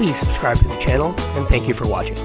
please subscribe to the channel, and thank you for watching.